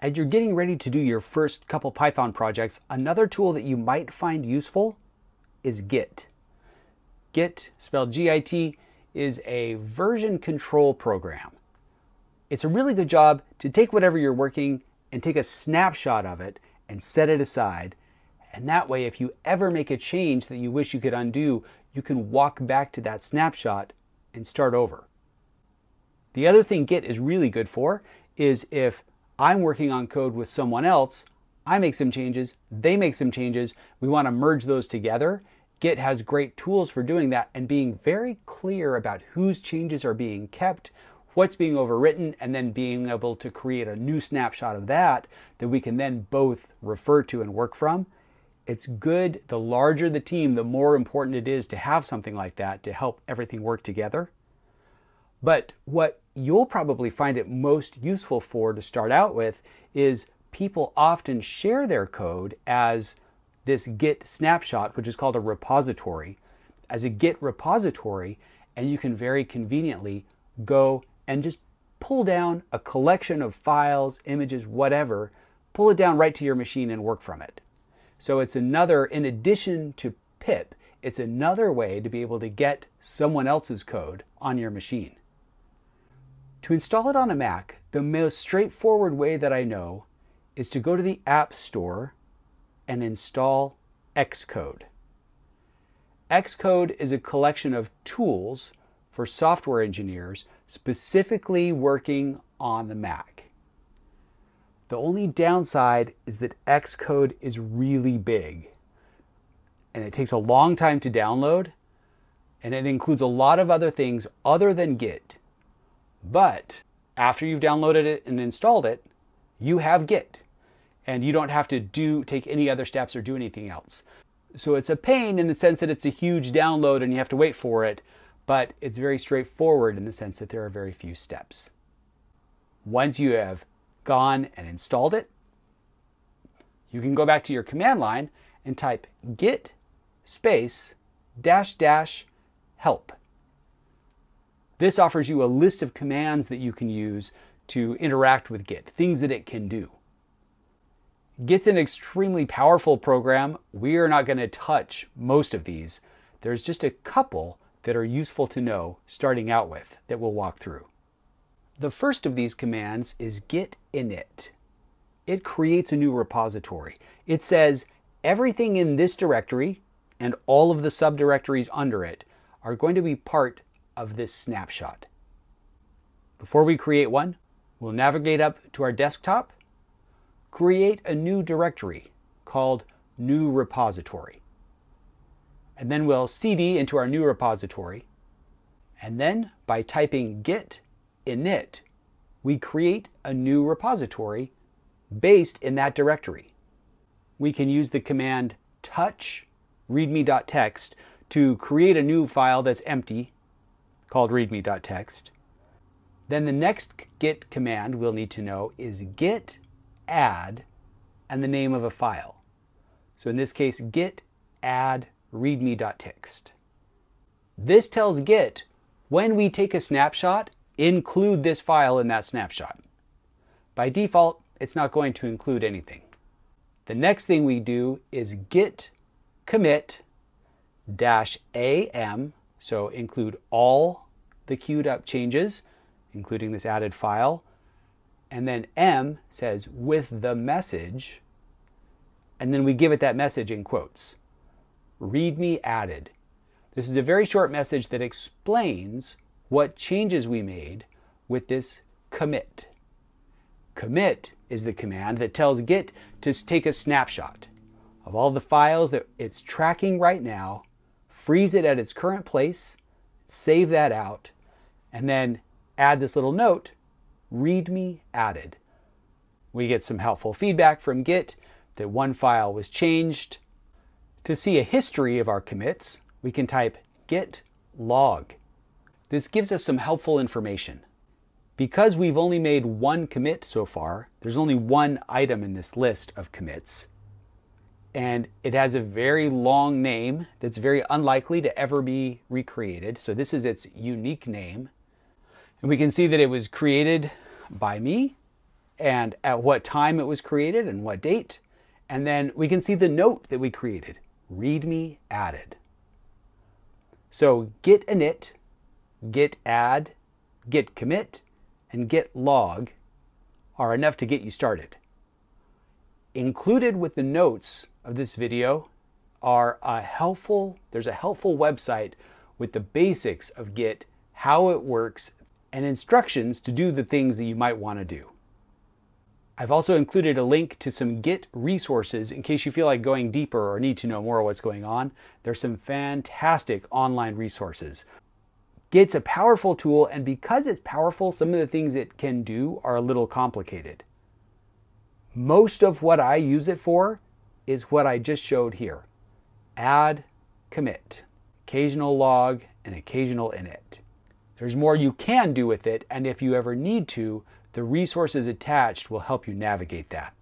As you're getting ready to do your first couple Python projects, another tool that you might find useful is Git. Git, spelled G-I-T, is a version control program. It's a really good job to take whatever you're working and take a snapshot of it and set it aside. And that way, if you ever make a change that you wish you could undo, you can walk back to that snapshot and start over. The other thing Git is really good for is if I'm working on code with someone else, I make some changes, they make some changes, we want to merge those together. Git has great tools for doing that and being very clear about whose changes are being kept, what's being overwritten, and then being able to create a new snapshot of that that we can then both refer to and work from. It's good, the larger the team, the more important it is to have something like that to help everything work together. But what you'll probably find it most useful for to start out with is people often share their code as this Git snapshot, which is called a repository, as a Git repository, and you can very conveniently go and just pull down a collection of files, images, whatever, pull it down right to your machine and work from it. So it's another, in addition to pip, it's another way to be able to get someone else's code on your machine. To install it on a Mac, the most straightforward way that I know is to go to the App Store and install Xcode. Xcode is a collection of tools for software engineers specifically working on the Mac. The only downside is that Xcode is really big and it takes a long time to download and it includes a lot of other things other than Git. But after you've downloaded it and installed it, you have Git and you don't have to do take any other steps or do anything else. So it's a pain in the sense that it's a huge download and you have to wait for it, but it's very straightforward in the sense that there are very few steps. Once you have gone and installed it, you can go back to your command line and type git space dash dash help. This offers you a list of commands that you can use to interact with Git, things that it can do. Git's an extremely powerful program. We are not going to touch most of these. There's just a couple that are useful to know starting out with that we'll walk through. The first of these commands is git init. It creates a new repository. It says everything in this directory and all of the subdirectories under it are going to be part of this snapshot. Before we create one, we'll navigate up to our desktop, create a new directory called new repository. And then we'll cd into our new repository. And then by typing git init, we create a new repository based in that directory. We can use the command touch readme.txt to create a new file that's empty called readme.txt. Then the next git command we'll need to know is git add and the name of a file. So in this case, git add readme.txt. This tells Git when we take a snapshot, include this file in that snapshot. By default, it's not going to include anything. The next thing we do is git commit dash am so include all the queued up changes, including this added file. And then M says with the message, and then we give it that message in quotes. README added. This is a very short message that explains what changes we made with this commit. Commit is the command that tells Git to take a snapshot of all the files that it's tracking right now freeze it at its current place, save that out, and then add this little note, readme added. We get some helpful feedback from Git that one file was changed. To see a history of our commits, we can type git log. This gives us some helpful information. Because we've only made one commit so far, there's only one item in this list of commits, and it has a very long name that's very unlikely to ever be recreated. So this is its unique name. And we can see that it was created by me and at what time it was created and what date. And then we can see the note that we created, readme added. So git init, git add, git commit, and git log are enough to get you started. Included with the notes of this video are a helpful, there's a helpful website with the basics of Git, how it works, and instructions to do the things that you might want to do. I've also included a link to some Git resources in case you feel like going deeper or need to know more of what's going on. There's some fantastic online resources. Git's a powerful tool, and because it's powerful, some of the things it can do are a little complicated. Most of what I use it for is what I just showed here. Add, commit, occasional log, and occasional init. There's more you can do with it, and if you ever need to, the resources attached will help you navigate that.